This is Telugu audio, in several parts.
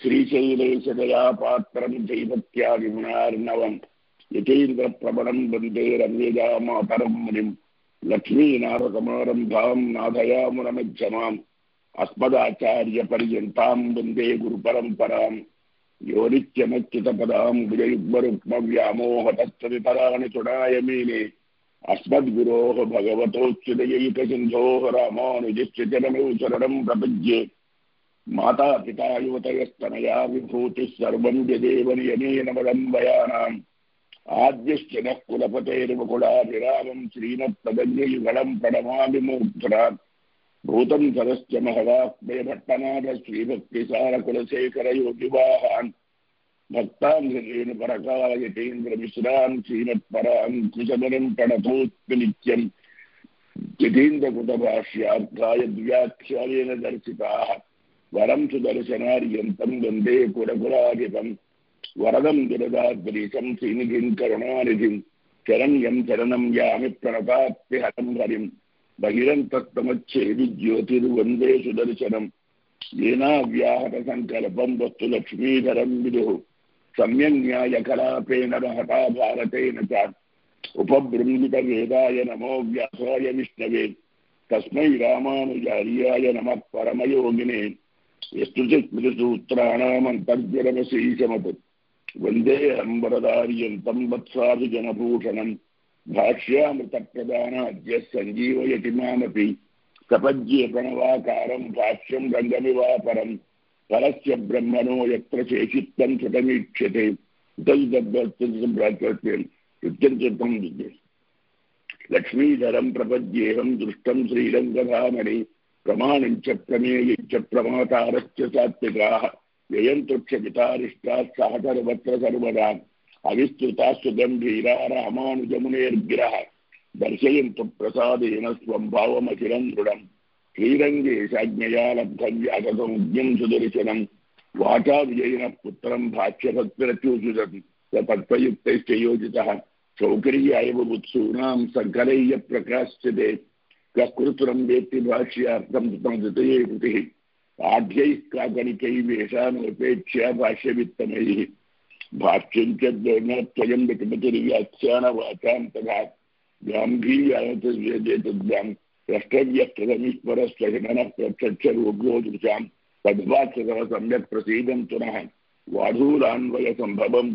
ஸ்ரீசைலேசதயா பாத்திரம் தெய்வத்தியாகிமுனார்ணவம் யதீந்திர பிரபணம் வந்தே ரம்யஜாமா பரம்பரிம் லக்ஷ்மீ நாரகமோரம் தாம் நாதயாமுனமஜமாம் அஸ்மதாச்சாரிய பரியந்தாம் வந்தே குரு பரம்பராம் योनित्यमच्युतपदाम् विजयुग्मरुक्मव्यामोहतस्तविपराणि चुडायमीने अस्मद्गुरोः भगवतोच्युतयैकसिन्धोः रामानुजस्य चरणौ शरणम् प्रपद्ये। माता पिता युवतयस्तनया विभूतिः सर्वं यदेव नियमेन वदन्वयानाम् आद्यश्च नः कुलपतेर्वकुलाभिरामं श्रीमत्तदग्नियुगलं प्रणमामि मूर्धरात् भूतं सरश्च महदात्मयभट्टनाथ श्रीभक्तिसारकुलशेखरयोगिवाहान् भक्तां हृदयेन परकायतेन्द्रमिश्रां श्रीमत्परां कुशमनं प्रणतोत्पनित्यं जितेन्द्रकृतभाष्यार्थाय द्व्याख्यानेन दर्शिताः वरं सुदर्शनार्यन्तं वंदे कुरकुराजितं वरदं दुरदाद्रीशं श्रीनिधिं करुणानिधिं। शरण्यं शरणं यामि प्रणताप्तिहतं हरिं। बहिरन्तस्तमच्छेदि ज्योतिर्वन्दे सुदर्शनं। येनाव्याहतसङ्कल्पं वस्तुलक्ष्मीधरं विदुः। सम्यङ्न्यायकलापेन महता भारतेन च। उपबृंहितवेदाय नमो व्यासाय विष्णवे। तस्मै रामानुजार्याय नमः परमयोगिने। यस्तुचित् मृतसूत्राणामन्तर्जरमसीशमत् वन्दे अम्बरदार्यम् तम् वत्साभिजनभूषणम् भाष्यामृतप्रदानाद्य सञ्जीवयति मामपि सपज्ये प्रणवाकारम् भाष्यम् रङ्गमिवापरम् परस्य ब्रह्मणो यत्र शेषित्वम् कृतमीक्षते लक्ष्मीधरम् प्रपद्येहम् दृष्टम् श्रीरङ्गधामणि प्रमाणं च प्रमेयं च प्रमातारश्च सात्विकाः ययन्तुक्षपितारिष्टात् सहसर्वत्र सर्वदा अविस्तुतास्तु गम्भीरा रामानुजमुनेर्गिरः दर्शयन्तु प्रसादेन स्वं भावमखिलं दृढं श्रीरङ्गे साज्ञया लब्धं व्याससंज्ञं सुदर्शनं वाचा विजयिनः पुत्रं भाष्यभक्तिरच्यूषितम् तत्प्रयुक्तैश्च योजितः सौकर्याय बुत्सूनां सकलय्य प्रकाश्यते यकृतुरं वेत्ति भाष्यार्थं कृतं। द्वितीये कृतिः पाढ्यैः कागणिकैवेषामपेक्ष्या भाष्यवित्तमैः भाष्यं च न श्री विकमतिर्व्याख्यानवाचां तथा गाम्भीर्यायतव्यजेतद्यां प्रत्यक्षरूपोदृशां सम्यक् प्रसीदं पुनः। वाढूरान्वयसम्भवं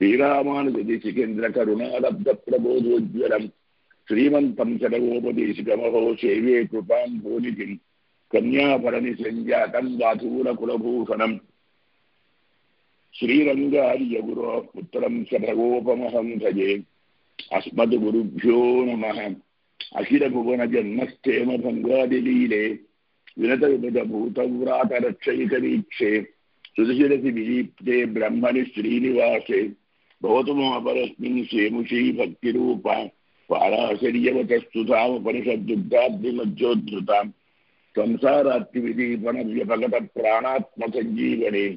श्रीरामानुजदेशिकेन्द्र करुणालब्ध प्रबोधोज्वलम् श्रीमन्तं शरगोपदेशिकमहो शैवे कृपां भोनिधिम् कन्यापरनिसञ्जातं वाधूरकुलभूषणम् श्रीरङ्गार्यगुरोः पुत्रं शरगोपमहं भजे अस्मद्गुरुभ्यो नमः अखिलभुवनजन्मस्थेमभङ्गादिलीले विनतविभजभूतव्रातरक्षैकवीक्षे सुदशिरसि विलीप्ते ब्रह्मणि श्रीनिवासे भवतमपरस्मिन् शेमुषी भक्तिरूपा पाराशर्यवतस्तुतामुपनिषद्युग्धाग्निमज्जोद्धृताम् संसारात्रिविदीपणव्यपगतप्राणात्मसञ्जीवने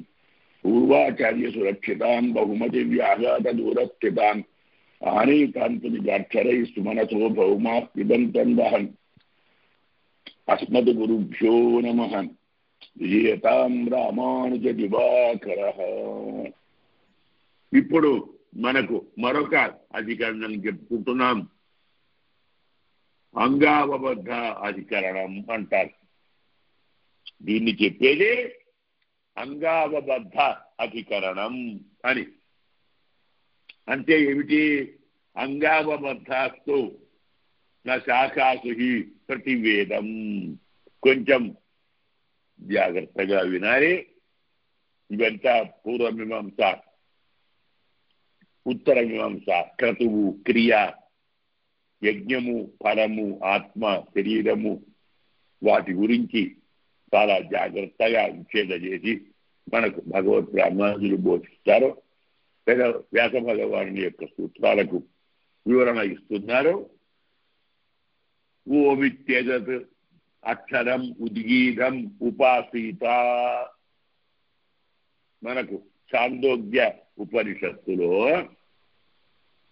पूर्वाचार्यसुरक्षितां बहुमतिव्याघातदूरस्थिताम् आनेकान्तनिजाक्षरैः सुमनसो भौमा पिबन्तन्दहम् अस्मद्गुरुभ्यो नमः। विजयतां रामानुजदिवाकरः। ఇప్పుడు మనకు మరొక అధికరణం చెప్పుకుంటున్నాం. అంగావబద్ధ అధికరణం అంటారు. దీన్ని చెప్పేది అంగావబద్ధ అధికరణం అని. అంటే ఏమిటి? అంగావబద్ధాస్తు నా శాఖాసు ప్రతివేదం. కొంచెం జాగ్రత్తగా వినాలి. ఇవంతా పూర్వమీమాంస ఉత్తర మీమాంస క్రతువు క్రియ యజ్ఞము ఫలము ఆత్మ శరీరము వాటి గురించి చాలా జాగ్రత్తగా విచ్ఛేద చేసి మనకు భగవత్ బ్రాహ్మణులు బోధిస్తారు. లేదా వ్యాస భగవాను యొక్క సూత్రాలకు వివరణ ఇస్తున్నారు. ఓమిత్యజత్ అక్షరం ఉద్గీతం ఉపాసీత. మనకు చాందోగ్య ఉపనిషత్తులో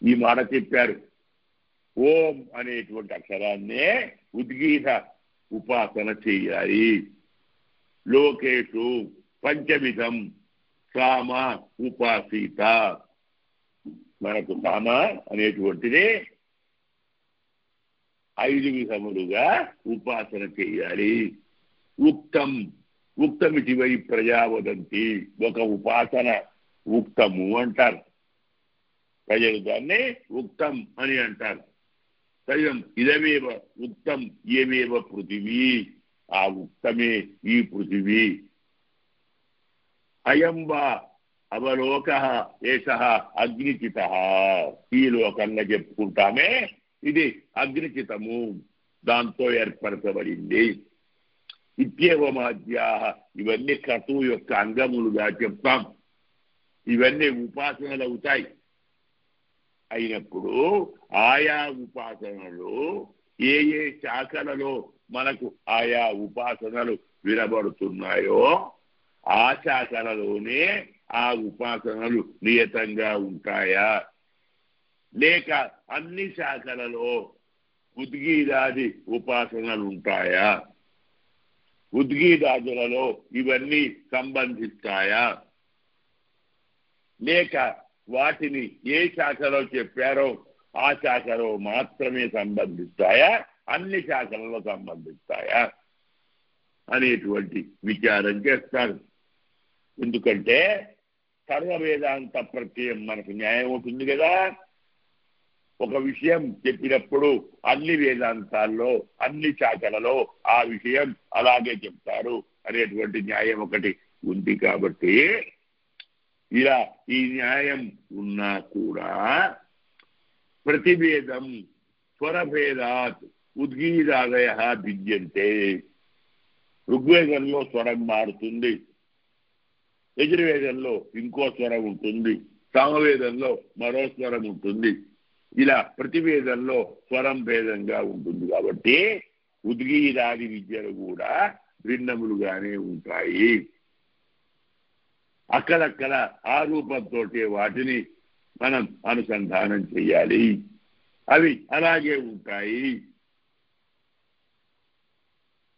ఈ మాట చెప్పారు. ఓం అనేటువంటి అక్షరాన్నే ఉద్గీత ఉపాసన చేయాలి. లోకేషు పంచవిధం సామ ఉపాసీత. మనకు సామ అనేటువంటిది ఐదు విధములుగా ఉపాసన చేయాలి. ఉక్తం ఉక్తమిటివై ప్రజావదంతి. ఒక ఉపాసన ఉక్తము అంటారు. ప్రజలు దాన్ని ఉక్తం అని అంటారు. సైవం ఇదమేవ ఉక్తం ఏమేవ పృథివీ? ఆ ఉక్తమే ఈ పృథివీ. అయం వా అవలోక ఏష అగ్నిచిత. ఈ లోకంగా చెప్పుకుంటామే ఇది అగ్నిచితము. దాంతో ఏర్పరచబడింది. ఇత్యేవమాద్యా ఇవన్నీ క్రతువు యొక్క అంగములుగా చెప్తాం. ఇవన్నీ ఉపాసనలు అవుతాయి. అయినప్పుడు ఆయా ఉపాసనలు ఏ ఏ శాఖలలో మనకు ఆయా ఉపాసనలు వినబడుతున్నాయో ఆ శాఖలలోనే ఆ ఉపాసనలు నియతంగా ఉంటాయా? లేక అన్ని శాఖలలో ఉద్గీదాది ఉపాసనలు ఉంటాయా? ఉద్గీదాదులలో ఇవన్నీ సంబంధిస్తాయా? లేక వాటిని ఏ శాఖలో చెప్పారో ఆ శాఖలో మాత్రమే సంబంధిస్తాయా? అన్ని శాఖలలో సంబంధిస్తాయా? అనేటువంటి విచారం చేస్తారు. ఎందుకంటే సర్వ వేదాంత ప్రత్యయం మనకు న్యాయం అవుతుంది కదా. ఒక విషయం చెప్పినప్పుడు అన్ని వేదాంతాల్లో అన్ని శాఖలలో ఆ విషయం అలాగే చెప్తారు అనేటువంటి న్యాయం ఒకటి ఉంది కాబట్టి ఇలా ఈ న్యాయం ఉన్నా కూడా ప్రతిభేదం స్వరభేదాత్ ఉద్గీరాదయ భిద్యంతే. ఋగ్వేదంలో స్వరం మారుతుంది. యజుర్వేదంలో ఇంకో స్వరం ఉంటుంది. సామవేదంలో మరో స్వరం ఉంటుంది. ఇలా ప్రతివేదంలో స్వరం భేదంగా ఉంటుంది కాబట్టి ఉద్గీరాది విద్యలు కూడా భిన్నములుగానే ఉంటాయి. అక్కడక్కడ ఆ రూపంతో వాటిని మనం అనుసంధానం చేయాలి అవి అలాగే ఉంటాయి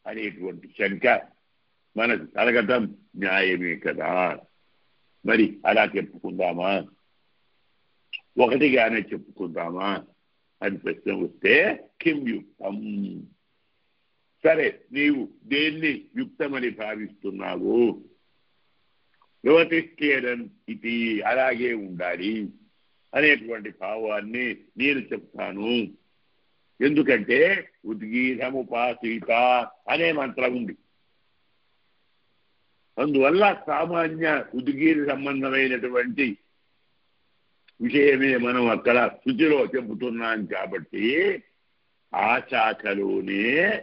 అనేటువంటి శంక మనకు కలగటం న్యాయమే కదా. మరి అలా చెప్పుకుందామా? ఒకటిగానే చెప్పుకుందామా? అని ప్రశ్న వస్తే కిం యుక్తం? సరే నీవు దేన్ని యుక్తమని భావిస్తున్నావు? యువతిష్ఠేరన్ ఇది అలాగే ఉండాలి అనేటువంటి భావాన్ని నేను చెప్తాను. ఎందుకంటే ఉద్గీతముపాసీత అనే మంత్రం ఉంది. అందువల్ల సామాన్య ఉద్గీత సంబంధమైనటువంటి విషయమే మనం అక్కడ శుచిలో చెబుతున్నాం కాబట్టి ఆ శాఖలోనే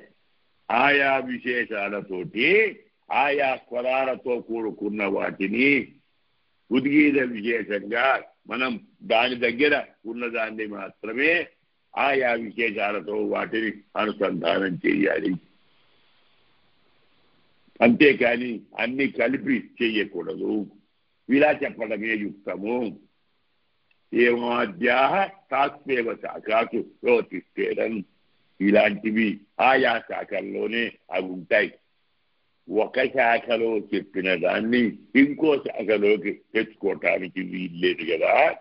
ఆయా విశేషాలతోటి ఆయా స్వరాలతో కూడుకున్న వాటిని ఉద్గీత విశేషంగా మనం దాని దగ్గర ఉన్నదాన్ని మాత్రమే ఆయా విశేషాలతో వాటిని అనుసంధానం చేయాలి. అంతేకాని అన్ని కలిపి చెయ్యకూడదు ఇలా చెప్పడమే యుక్తము. ఏమాద్యా తాత్వేవ శాఖాసు యోతిష్టేరన్ ఇలాంటివి ఆయా శాఖల్లోనే అవి ఉంటాయి. ఒక శాఖలో చెప్పిన దాన్ని ఇంకో శాఖలోకి తెచ్చుకోవటానికి వీల్లేదు కదా.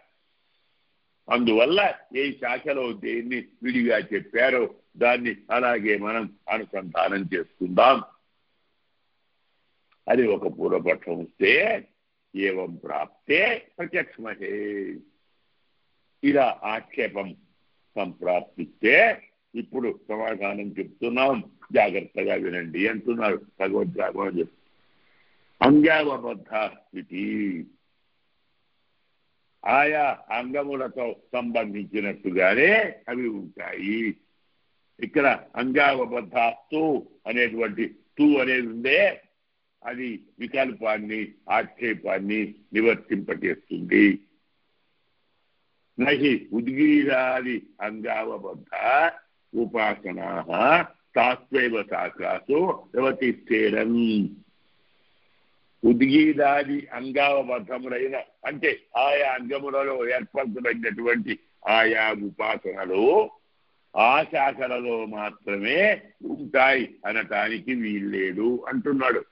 అందువల్ల ఏ శాఖలో దేన్ని విడిగా చెప్పారో దాన్ని అలాగే మనం అనుసంధానం చేసుకుందాం. అది ఒక పూర్వపక్షం వస్తే ఏవం ప్రాప్తే ప్రత్యక్షమహే. ఇలా ఆక్షేపం సంప్రాప్తిస్తే ఇప్పుడు సమాధానం చెప్తున్నాం. జాగ్రత్తగా వినండి అంటున్నారు భగవద్గీత అంగావబద్ధ స్థితి ఆయా అంగములతో సంబంధించినట్టుగానే అవి ఉంటాయి. ఇక్కడ అంగావబద్ధాస్తు అనేటువంటి తూ అనేది ఉందే అది వికల్పాన్ని ఆక్షేపాన్ని నివర్తింపచేస్తుంది నహి ఉద్గీరాది అంగావబద్ధ ఉపాసనా తాస్వైవ శాఖాసు వ్యవతిష్టేరన్ ఉద్గీదాది అంగావబద్ధములైన అంటే ఆయా అంగములలో ఏర్పరచబడినటువంటి ఆయా ఉపాసనలు ఆ శాఖలలో మాత్రమే ఉంటాయి అనటానికి వీల్లేడు అంటున్నాడు.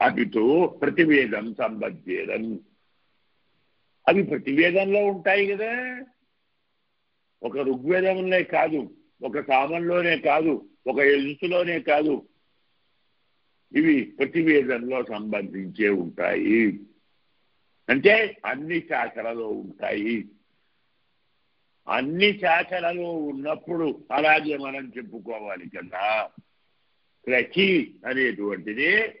అటుతో ప్రతివేదం సంబద్ధేదం అవి ప్రతివేదంలో ఉంటాయి కదా. ఒక ఋగ్వేదంలోనే కాదు ఒక సామంలోనే కాదు ఒక ఎలుసులోనే కాదు. ఇవి ప్రతివేదంలో సంబంధించే ఉంటాయి. అంటే అన్ని శాఖలలో ఉంటాయి. అన్ని శాఖలలో ఉన్నప్పుడు అలాగే మనం చెప్పుకోవాలి కదా. రచి అనేటువంటిది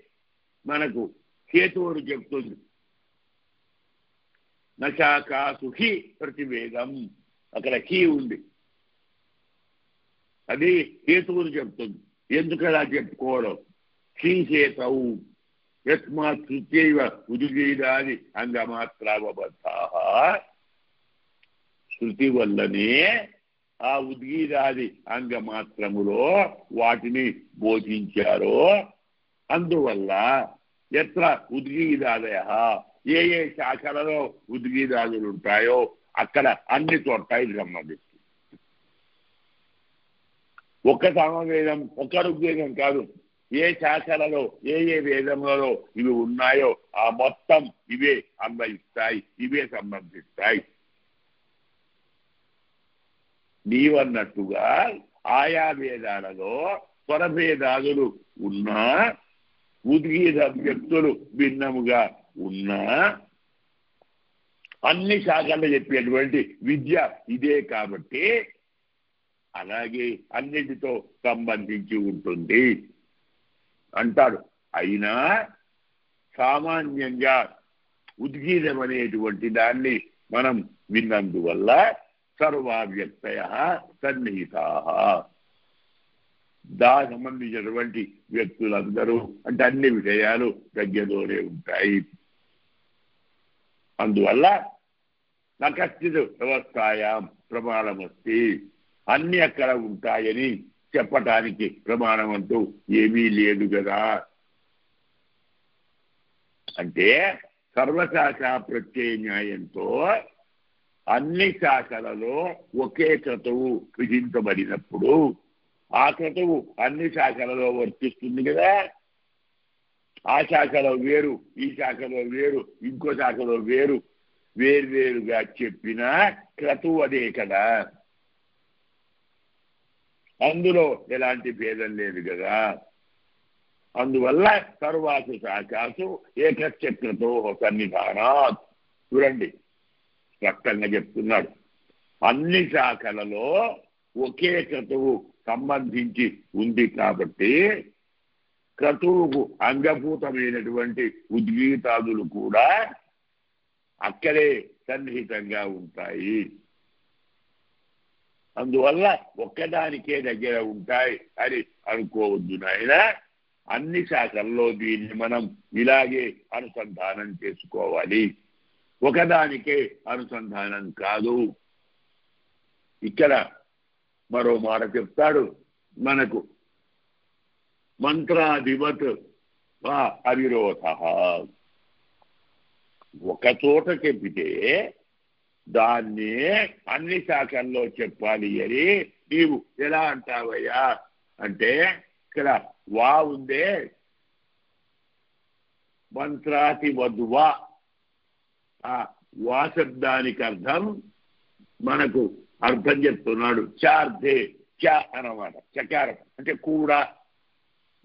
మనకు కేతువుడు చెప్తుంది. నశాఖ సుఖి ప్రతివేదం. అక్కడ కీ ఉంది. అది కేతువులు చెప్తుంది. ఎందుకు అలా చెప్పుకోవడం? శ్రీచేతవు యస్మా తృతీయ ఉదిగీదాది అంగమాత్రావబద్ధ శృతి వల్లనే ఆ ఉద్గీరాది అంగమాత్రములో వాటిని బోధించారో అందువల్ల ఎత్ర ఉద్గీరాదయ? ఏ ఏ శాఖలలో ఉద్గీరాదులు ఉంటాయో అక్కడ అన్ని చోట్ల ఇది సంబంధిస్తుంది. ఒక్క సమవేదం ఒక్క ఋగ్వేదం కాదు. ఏ శాఖలలో ఏ ఏ వేదములలో ఇవి ఉన్నాయో ఆ మొత్తం ఇవే అన్వయిస్తాయి ఇవే సంబంధిస్తాయి. నీవన్నట్టుగా ఆయా వేదాలలో స్వరభేదాదులు ఉన్నా ఉద్గీత వ్యక్తులు భిన్నముగా ఉన్నా అన్ని శాఖలు చెప్పేటువంటి విద్య ఇదే కాబట్టి అలాగే అన్నిటితో సంబంధించి ఉంటుంది అంటాడు అయినా సామాన్యంగా ఉద్గీతం అనేటువంటి దాన్ని మనం విన్నందువల్ల సర్వావ్యక్తయ సన్నిహిత. దా సంబంధించినటువంటి వ్యక్తులందరూ అంటే అన్ని విషయాలు దగ్గరలోనే ఉంటాయి. అందువల్ల నకశ్చిత్ వ్యవస్థాయాం ప్రమాణమస్తి. అన్ని అక్కడ ఉంటాయని చెప్పటానికి ప్రమాణం అంటూ ఏమీ లేదు కదా అంటే సర్వశాఖ ప్రత్యయ న్యాయంతో అన్ని శాఖలలో ఒకే క్రతువు విధించబడినప్పుడు ఆ క్రతువు అన్ని శాఖలలో వర్తిస్తుంది కదా ఆ శాఖలో వేరు ఈ శాఖలో వేరు ఇంకో శాఖలో వేరు వేర్వేరుగా చెప్పిన క్రతువు అదే కదా. అందులో ఎలాంటి భేదం లేదు కదా. అందువల్ల తరువాత శాఖాసు ఏకచక్రతో సన్నిధానాత్ చూడండి స్పష్టంగా చెప్తున్నాడు. అన్ని శాఖలలో ఒకే క్రతువు సంబంధించి ఉంది కాబట్టి క్రతువుకు అంగభూతమైనటువంటి ఉద్గీతాదులు కూడా అక్కడే సన్నిహితంగా ఉంటాయి. అందువల్ల ఒక్కదానికే దగ్గర ఉంటాయి అని అనుకోవద్దు నాయన. అన్ని శాఖల్లో దీన్ని మనం ఇలాగే అనుసంధానం చేసుకోవాలి. ఒకదానికే అనుసంధానం కాదు. ఇక్కడ మరో మాట చెప్తాడు మనకు. మంత్రాధిపత్ అవిరోధ. ఒక చోట చెప్పితే దాన్ని అన్ని శాఖల్లో చెప్పాలి అని నీవు ఎలా అంటావయ్యా? అంటే ఇక్కడ వా ఉందే మంత్రాతి వధువా. ఆ వా శబ్దానికి అర్థం మనకు అర్థం చెప్తున్నాడు. చార్ధే చ అన్నమాట. చకారం. అంటే కూడా.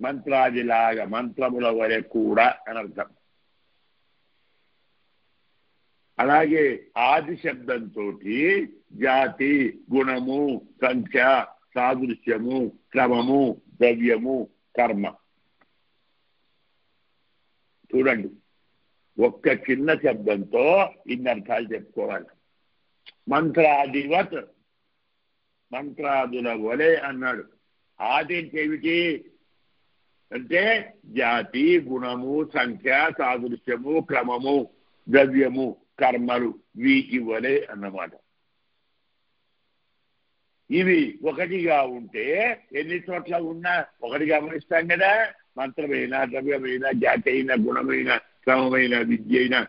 మంత్రాదిలాగా మంత్రముల వరే కూడా అని అర్థం అలాగే ఆది శబ్దంతో జాతి గుణము సంఖ్య సాదృశ్యము క్రమము ద్రవ్యము కర్మ. చూడండి ఒక్క చిన్న శబ్దంతో ఇన్ని అర్థాలు చెప్పుకోవాలి. మంత్రాదివత్ మంత్రాదుల వలే అన్నాడు. ఆది అంటే ఏమిటి? అంటే జాతి గుణము సంఖ్య సాదృశ్యము క్రమము ద్రవ్యము. కర్మలు వీటి వలె అన్నమాట. ఇవి ఒకటిగా ఉంటే ఎన్ని చోట్ల ఉన్నా ఒకటి గమనిస్తాం కదా. మంత్రమైన ద్రవ్యమైన జాతి అయిన గుణమైన క్రమమైన విద్య అయిన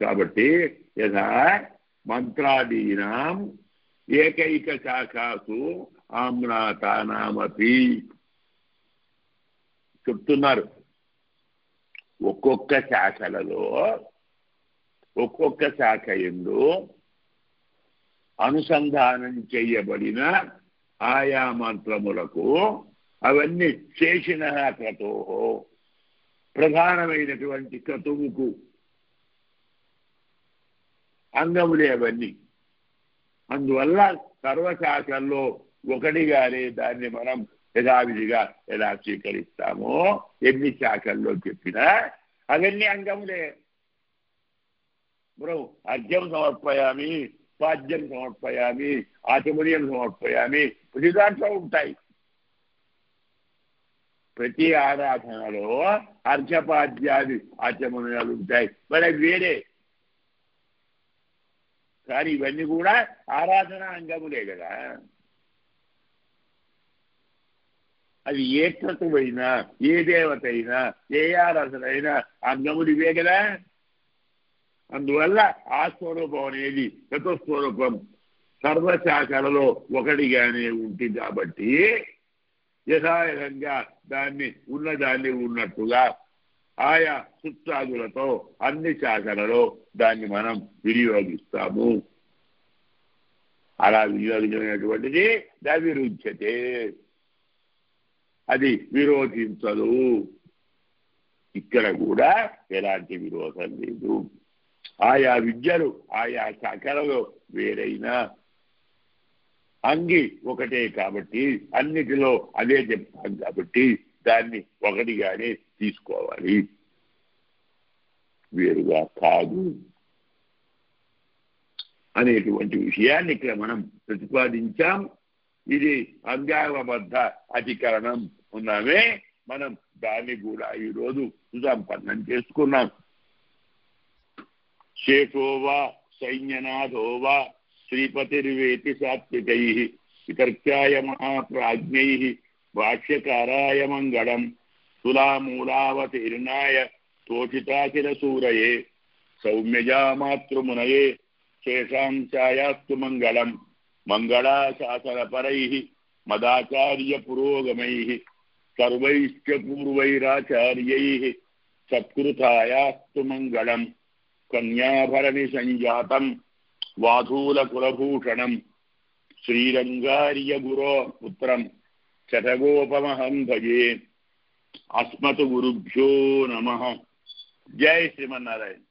కాబట్టి యథా మంత్రాదీనాం ఏకైక శాఖాసు ఆమ్నాతానామపి. చెప్తున్నారు. ఒక్కొక్క శాఖలలో ఒక్కొక్క శాఖ ఎందు అనుసంధానం చేయబడిన ఆయా మంత్రములకు అవన్నీ చేసిన క్రతో ప్రధానమైనటువంటి క్రతువుకు అంగములే అవన్నీ. అందువల్ల సర్వశాఖల్లో ఒకటిగానే దాన్ని మనం యథావిధిగా ఎలా స్వీకరిస్తామో ఎన్ని శాఖల్లో చెప్పినా అవన్నీ అంగములే. మనం అర్ఘ్యం సమర్పయామి పాద్యం సమర్పయామి ఆచమనీయం సమర్పయామి ప్రతి దాంట్లో ఉంటాయి ప్రతి ఆరాధనలో అర్ఘపాద్యాది ఆచమనీయాలు ఉంటాయి మరి అవి వేరే కానీ ఇవన్నీ కూడా ఆరాధన అంగములే కదా? అది ఏ క్రతువైనా ఏ దేవత అయినా ఏ ఆరాధన అయినా అంగములు ఇవే కదా? అందువల్ల ఆ స్వరూపం అనేది స్వరూపం సర్వశాఖలలో ఒకటిగానే ఉంటుంది కాబట్టి యథాయథంగా దాన్ని ఉన్నదాన్ని ఉన్నట్టుగా ఆయా సుత్రాదులతో అన్ని శాఖలలో దాన్ని మనం వినియోగిస్తాము. అలా వినియోగించినటువంటిది దవిరుచ్యతే అది విరోధించదు. ఇక్కడ కూడా ఎలాంటి విరోధం లేదు. ఆయా విద్యలు ఆయా శాఖలలో వేరైనా. అంగి ఒకటే కాబట్టి అన్నిటిలో అదే చెప్తాం కాబట్టి దాన్ని ఒకటిగానే తీసుకోవాలి. వేరుగా కాదు. అనేటువంటి విషయాన్ని ఇక్కడ మనం ప్రతిపాదించాం. ఇది అంగాంగబద్ధ అధికరణం. ఉన్నామే. మనం దాన్ని కూడా ఈరోజు సుసంపన్నం చేసుకున్నాం. शेषो वैन्यनाथो व्रीपतिर्वेति वा, श्रीपतिर्वेति सात्विकैः वितर्क्याय महाप्राज्ञैः, भाष्यकाराय मङ्गलम्, तुलामूलावतीर्णाय तोषिताखिलसूरये सौम्यजामातृमुनये शेषांशायास्तु मङ्गलम् मङ्गलाशासनपरैः, मदाचार्यपुरोगमैः सर्वैश्च पूर्वैराचार्यैः सत्कृतायास्तु मङ्गलम् कन्याभरिंजात वाधूलकुभूषण श्रीरंगार्य श्रीरङ्गार्यगुरो पुत्रं शतगोपमहं भजे अस्मत गुरुभ्यो नमः। जय श्रीमन्नारायण।